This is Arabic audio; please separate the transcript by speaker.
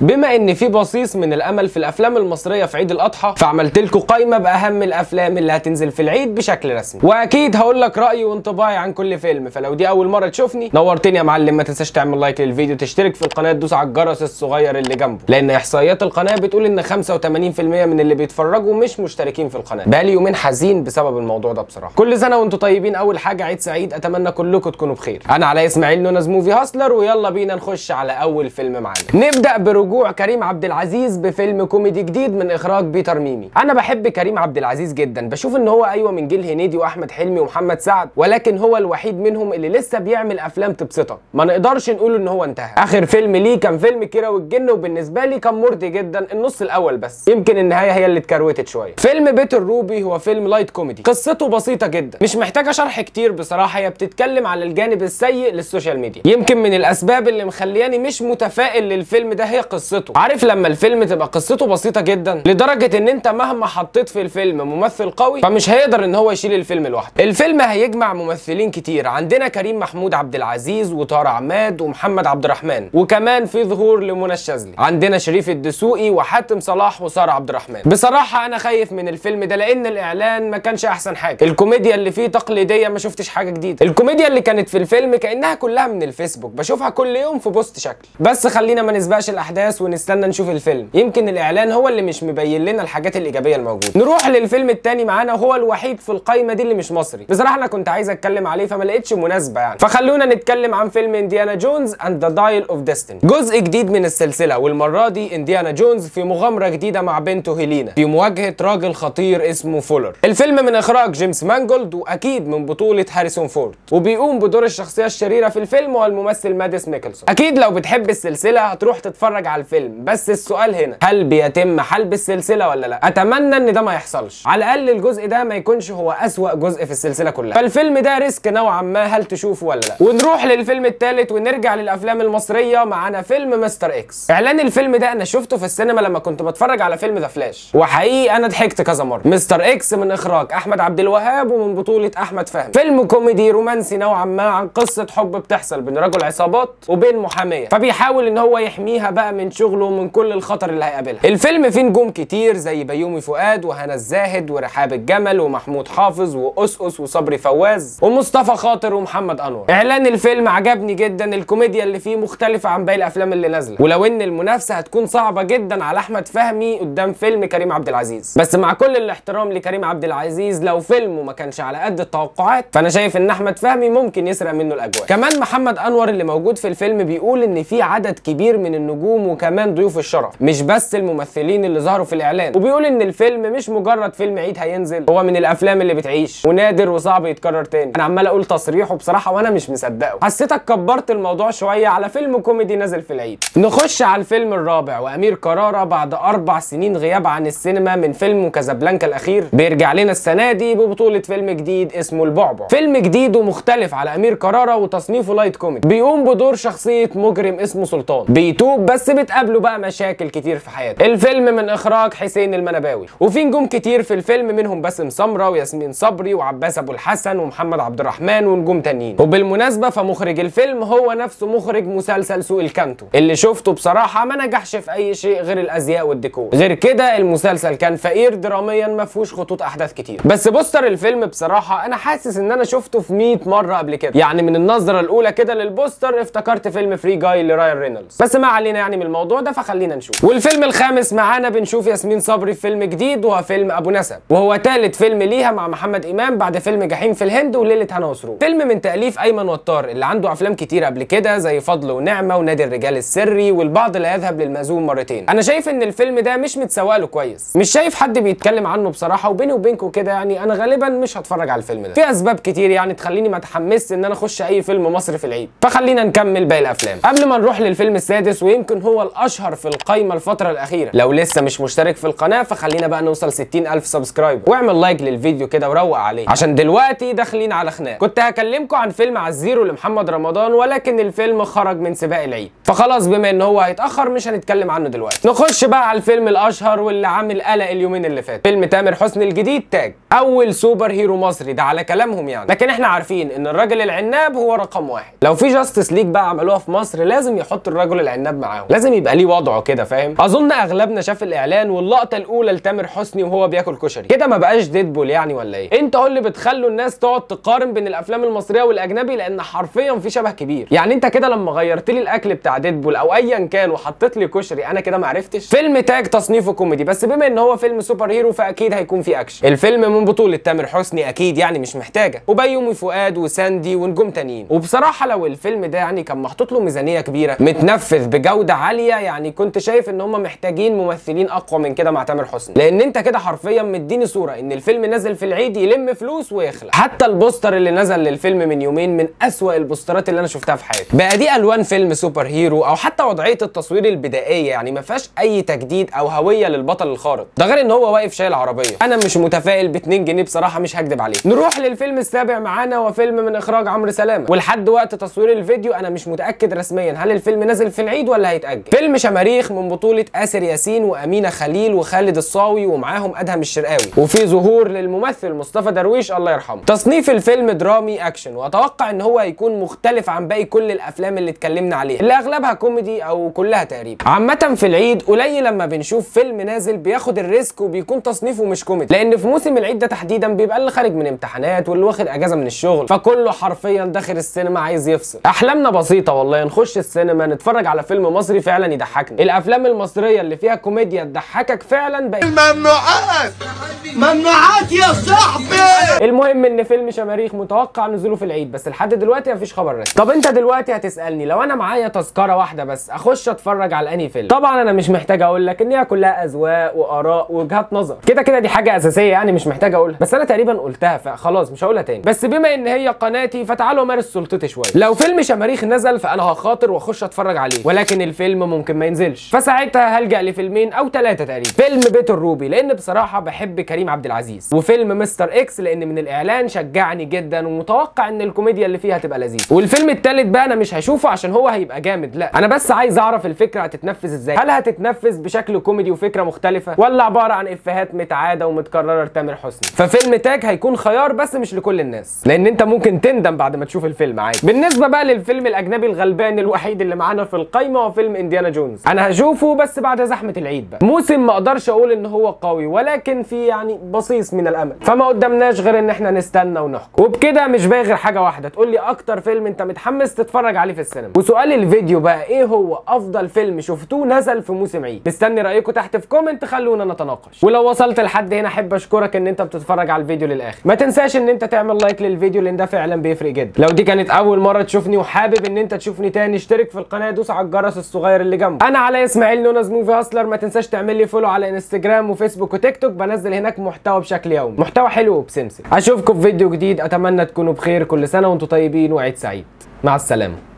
Speaker 1: بما إن في بصيص من الأمل في الأفلام المصرية في عيد الأضحى فعملت لكم قائمه بأهم الأفلام اللي هتنزل في العيد بشكل رسمي. وأكيد هقول لك رأيي وانطباعي عن كل فيلم فلو دي أول مرة تشوفني نورتني يا معلم ما تنساش تعمل like للفيديو تشترك في القناة تدوس على الجرس الصغير اللي جنبه لأن إحصائيات القناة بتقول إن 85% من اللي بيتفرجوا مش مشتركين في القناة. بقالي يومين حزين بسبب الموضوع ده بصراحة. كل سنة وأنتم طيبين أول حاجة عيد سعيد أتمنى كلكم تكونوا بخير. أنا علي إسماعيل known as Movie Hustler ويلا بينا نخش على أول فيلم معانا. نبدأ برجوع كريم عبد العزيز بفيلم كوميدي جديد من إخراج بيتر ميمي. أنا بحب كريم عبد العزيز جدا. بشوف إن هو أيوه من جيل هنيدي وأحمد حلمي ومحمد سعد ولكن هو الوحيد منهم اللي لسه بيعمل أفلام تبسطك. ما نقدرش نقول إن هو انتهى. آخر فيلم ليه كان فيلم كيرة والجن وبالنسبة لي كان مرضي جدا النص الأول بس. يمكن النهاية هي اللي اتكروتت شوية. فيلم بيت الروبي هو فيلم light كوميدي قصته بسيطة جدا. مش محتاجة شرح كتير بصراحة هي بتتكلم على الجانب السيء لل social media. يمكن من الأسباب اللي مخلياني مش متفائل للفيلم ده هي قصته. عارف لما الفيلم تبقى قصته بسيطة جدا؟ لدرجة إن أنت مهما حطيت في الفيلم ممثل قوي فمش هيقدر إن هو يشيل الفيلم لوحده. الفيلم هيجمع ممثلين كتير. عندنا كريم محمود عبد العزيز وتارا عماد ومحمد عبد الرحمن. وكمان في ظهور لمنى الشاذلي. عندنا شريف الدسوقي وحاتم صلاح وسارة عبد الرحمن. بصراحة أنا خايف من الفيلم ده لأن الإعلان ما كانش أحسن حاجة. الكوميديا اللي فيه تقليدية ما شفتش حاجة جديدة. الكوميديا اللي كانت في الفيلم كأنها كلها من الفيسبوك. بشوفها كل يوم في post شكل. بس خلينا ما نسبقش الأحداث. ونستنى نشوف الفيلم. يمكن الإعلان هو اللي مش مبين لنا الحاجات الإيجابية الموجودة. نروح للفيلم التاني معانا وهو الوحيد في القايمة دي اللي مش مصري. بصراحة أنا كنت عايز أتكلم عليه فما لقيتش مناسبة يعني. فخلونا نتكلم عن فيلم Indiana Jones and the Dial of Destiny جزء جديد من السلسلة والمرة دي إنديانا جونز في مغامرة جديدة مع بنته هيلينا في مواجهة راجل خطير اسمه فولر. الفيلم من إخراج جيمس مانجولد وأكيد من بطولة هاريسون فورد. وبيقوم بدور الشخصية الشريرة في الفيلم هو الممثل مادس ميكلسن. أكيد لو بتحب السلسلة هتروح تتفرج على الفيلم. بس السؤال هنا هل بيتم حلب السلسلة ولا لا؟ أتمنى إن ده ما يحصلش. على الأقل الجزء ده ما يكونش هو أسوأ جزء في السلسلة كلها. فالفيلم ده risk نوعا ما هل تشوفه ولا لا؟ ونروح للفيلم الثالث ونرجع للأفلام المصرية معانا فيلم مستر إكس. إعلان الفيلم ده أنا شفته في السينما لما كنت بتفرج على فيلم The Flash وحقيقي أنا ضحكت كذا مرة. مستر إكس من إخراج أحمد عبد الوهاب ومن بطولة أحمد فهمي. فيلم كوميدي رومانسي نوعا ما عن قصة حب بتحصل بين رجل عصابات وبين محامية. فبيحاول إن هو يحميها بقى من شغله ومن كل الخطر اللي هيقابلها. الفيلم فيه نجوم كتير زي بيومي فؤاد وهنا الزاهد ورحاب الجمل ومحمود حافظ وأوس أوس وصبري فواز ومصطفى خاطر ومحمد أنور. إعلان الفيلم عجبني جدا الكوميديا اللي فيه مختلفة عن باقي الأفلام اللي نازلة. ولو إن المنافسة هتكون صعبة جدا على أحمد فهمي قدام فيلم كريم عبد العزيز. بس مع كل الاحترام لكريم عبد العزيز لو فيلمه ما كانش على قد التوقعات فأنا شايف إن أحمد فهمي ممكن يسرق منه الأجواء. كمان محمد أنور اللي موجود في الفيلم بيقول إن في عدد كبير من النجوم وكمان ضيوف الشرف مش بس الممثلين اللي ظهروا في الإعلان. وبيقول إن الفيلم مش مجرد فيلم عيد هينزل هو من الأفلام اللي بتعيش ونادر وصعب يتكرر تاني. أنا عمال أقول تصريحه بصراحة وأنا مش مصدقه. حسيتك كبرت الموضوع شوية على فيلم كوميدي نازل في العيد. نخش على الفيلم الرابع وأمير كرارة بعد أربع سنين غياب عن السينما من فيلم كازابلانكا الأخير بيرجع لنا السنة دي ببطولة فيلم جديد اسمه البعبع. فيلم جديد ومختلف على أمير كرارة وتصنيفه light كوميدي بيقوم بدور شخصية مجرم اسمه سلطان. بيتوب بس بتقابله بقى مشاكل كتير في حياته الفيلم من إخراج حسين المنباوي وفي نجوم كتير في الفيلم منهم باسم سمرة وياسمين صبري وعباس أبو الحسن ومحمد عبد الرحمن ونجوم تانيين. وبالمناسبة فمخرج الفيلم هو نفسه مخرج مسلسل سوق الكانتو اللي شفته بصراحة ما نجحش في أي شيء غير الأزياء والديكور. غير كده المسلسل كان فقير دراميا ما فيهوش خطوط أحداث كتير. بس poster الفيلم بصراحة أنا حاسس إن أنا شفته في 100 مرة قبل كده. يعني من النظرة الأولى كده لل poster افتكرت فيلم Free Guy لرايان رينولدز. بس ما علينا يعني من الموضوع ده فخلينا نشوف. والفيلم الخامس معانا بنشوف ياسمين صبري في فيلم جديد وهو فيلم أبو نسب. وهو ثالث فيلم ليها مع محمد إمام بعد فيلم جحيم في الهند وليلة هنا وسرور. فيلم من تأليف أيمن وتار اللي عنده أفلام كتير قبل كده زي فضل ونعمة ونادي الرجال السري والبعض لا يذهب للمأذون مرتين. أنا شايف إن الفيلم ده مش متسوق له كويس. مش شايف حد بيتكلم عنه بصراحة وبيني وبينكم كده يعني أنا غالبا مش هتفرج على الفيلم ده. في أسباب كتير يعني تخليني ما اتحمسش إن أنا أخش أي فيلم مصري في العيد. فخلينا نكمل باقي الأفلام. قبل ما نروح للفيلم السادس ويمكن هو الأشهر في القايمة الفترة الأخيرة. لو لسه مش مشترك في القناة فخلينا بقى نوصل 60000 subscriber. واعمل like للفيديو كده وروق عليه. عشان دلوقتي داخلين على خناق. كنت هكلمكم عن فيلم ع الزيرو لمحمد رمضان ولكن الفيلم خرج من سباق العيد. فخلاص بما إن هو هيتأخر مش هنتكلم عنه دلوقتي. نخش بقى على الفيلم الأشهر واللي عامل قلق اليومين اللي فات فيلم تامر حسني الجديد تاج. أول super hero مصري ده على كلامهم يعني. لكن إحنا عارفين إن الراجل العناب هو رقم واحد. لو في Justice League بقى عملوها في مصر لازم يحطوا الرجل العناب معاهم. لازم لازم يبقى ليه وضعه كده فاهم؟ أظن أغلبنا شاف الإعلان واللقطة الأولى لتامر حسني وهو بياكل كشري. كده ما بقاش Deadpool يعني ولا إيه؟ أنتوا اللي بتخلوا الناس تقعد تقارن بين الأفلام المصرية والأجنبي لأن حرفيا في شبه كبير. يعني أنت كده لما غيرت لي الأكل بتاع Deadpool أو ايا كان وحطيت لي كشري أنا كده ما عرفتش؟ فيلم تاج تصنيفه كوميدي بس بما إن هو فيلم super hero فأكيد هيكون فيه أكشن. الفيلم من بطولة تامر حسني أكيد يعني مش محتاجة. وبيومي فؤاد وساندي ونجوم تانيين. وبصراحة لو الفيلم ده يعني كان محطوط له ميزانية كبيرة متنفذ بجودة عالية يعني كنت شايف إن هم محتاجين ممثلين أقوى من كده مع تامر حسني. لأن أنت كده حرفيا مديني صورة إن الفيلم نازل في العيد يلم فلوس ويخلع. حتى البوستر اللي نزل للفيلم من يومين من أسوأ البوسترات اللي أنا شفتها في حياتي. بقى دي ألوان فيلم super hero أو حتى وضعية التصوير البدائية يعني ما فيهاش أي تجديد أو هوية للبطل الخارق. ده غير إن هو واقف شايل عربية. أنا مش متفائل ب 2 جنيه بصراحة مش هكدب عليك. نروح للفيلم السابع معانا وفيلم من إخراج عمرو سلامة. ولحد وقت تصوير الفيديو أنا مش متأكد رسميا هل الفيلم نازل في العيد ولا هيتأجل. فيلم شماريخ من بطولة آسر ياسين وأمينة خليل وخالد الصاوي ومعاهم أدهم الشرقاوي. وفي ظهور للممثل مصطفى درويش الله يرحمه. تصنيف الفيلم درامي أكشن وأتوقع إن هو هيكون مختلف عن باقي كل الأفلام اللي اتكلمنا عليها. اللي أغلبها كوميدي أو كلها تقريبا. عامة في العيد قليل لما بنشوف فيلم نازل بياخد ال risk وبيكون تصنيفه مش كوميدي. لأن في موسم العيد ده تحديدا بيبقى اللي خارج من امتحانات واللي واخد أجازة من الشغل. فكله حرفيا داخل السينما عايز يفصل. أحلامنا بسيطة والله نخش السينما نتفرج على فيلم مصري فعلا يضحكنا الأفلام المصرية اللي فيها كوميديا تضحكك فعلا بقت
Speaker 2: ممنوعات ممنوعات يا صاحبي.
Speaker 1: المهم إن فيلم شماريخ متوقع نزوله في العيد بس لحد دلوقتي مفيش خبر رسمي. طب أنت دلوقتي هتسألني لو أنا معايا تذكرة واحدة بس أخش أتفرج على أنهي فيلم؟ طبعا أنا مش محتاج أقول لك إن هي كلها أذواق وآراء ووجهات نظر. كده كده دي حاجة أساسية يعني مش محتاج أقولها. بس أنا تقريبا قلتها فخلاص مش هقولها تاني. بس بما إن هي قناتي فتعالوا أمارس سلطتي شوية. لو فيلم شماريخ نزل فأنا هخاطر وأخش أتفرج عليه. ولكن الفيلم ممكن ما ينزلش. فساعتها هلجأ لفيلمين أو ثلاثة تقريبا. فيلم بيت الروبي لأن بصراحة بحب كريم عبد العزيز. وفيلم مستر إكس لأن من الإعلان شجعني جدا ومتوقع إن الكوميديا اللي فيها هتبقى لذيذة. والفيلم الثالث بقى أنا مش هشوفه عشان هو هيبقى جامد لأ. أنا بس عايز أعرف الفكرة هتتنفذ إزاي. هل هتتنفذ بشكل كوميدي وفكرة مختلفة؟ ولا عبارة عن إفيهات متعادة ومتكررة لتامر حسني؟ ففيلم تاج هيكون خيار بس مش لكل الناس. لأن أنت ممكن تندم بعد ما تشوف الفيلم عادي. بالنسبة بقى للفيلم الأجنبي الغلبان الوحيد اللي معانا في القايمة هو فيلم انديانا جونز. أنا هشوفه بس بعد زحمة العيد بقى. موسم ما أقدرش أقول ان هو قوي ولكن في يعني بصيص من الأمل. فما قدامناش غير إن إحنا نستنى ونحكم. وبكده مش باقي غير حاجة واحدة تقول لي أكتر فيلم أنت متحمس تتفرج عليه في السينما. وسؤال الفيديو بقى إيه هو أفضل فيلم شفتوه نزل في موسم عيد؟ مستني رأيكم تحت في comment خلونا نتناقش. ولو وصلت لحد هنا أحب أشكرك إن أنت بتتفرج على الفيديو للآخر. ما تنساش إن أنت تعمل like للفيديو لأن ده فعلا بيفرق جدا. لو دي كانت أول مرة تشوفني وحابب إن أنت تشوفني تاني اشترك في القناة دوس على الجرس الصغير اللي جنبه. أنا علاء إسماعيل known as Movie Hustler ما تنساش تعمل لي follow على انستجرام وفيسبوك وتيك توك بنزل هناك محتوى بشكل يومي. محتوى حلو وبسمسم. أشوفكم في فيديو جديد. أتمنى تكونوا بخير كل سنة وأنتم طيبين وعيد سعيد. مع السلامة.